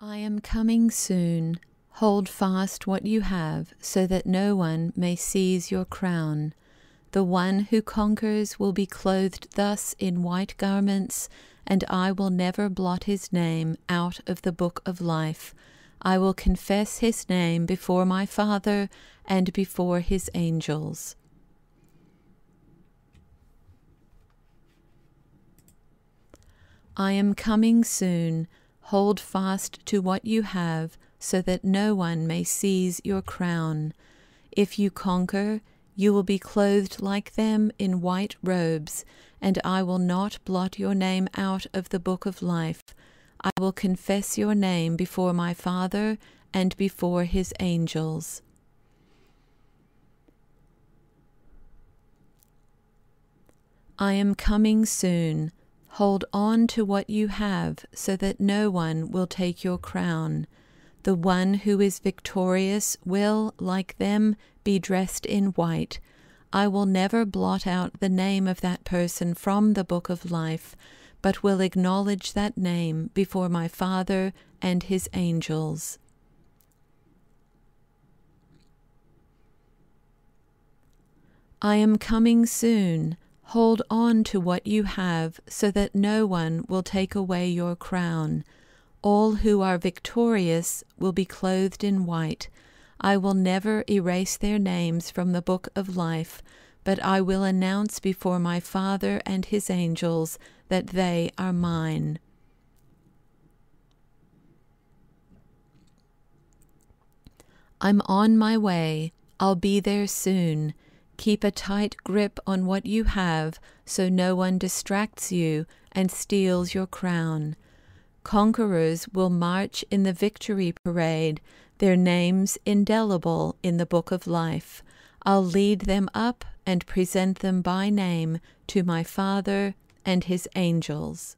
I am coming soon. Hold fast what you have, so that no one may seize your crown. The one who conquers will be clothed thus in white garments, and I will never blot his name out of the book of life. I will confess his name before my Father and before his angels. I am coming soon. Hold fast to what you have, so that no one may seize your crown. If you conquer, you will be clothed like them in white robes, and I will not blot your name out of the book of life. I will confess your name before my Father and before his angels. I am coming soon. Hold on to what you have, so that no one will take your crown. The one who is victorious will, like them, be dressed in white. I will never blot out the name of that person from the book of life, but will acknowledge that name before my Father and his angels. I am coming soon. Hold on to what you have, so that no one will take away your crown. All who are victorious will be clothed in white. I will never erase their names from the book of life, but I will announce before my Father and his angels that they are mine. I'm on my way. I'll be there soon. Keep a tight grip on what you have so no one distracts you and steals your crown. Conquerors will march in the victory parade, their names indelible in the book of life. I'll lead them up and present them by name to my Father and his angels.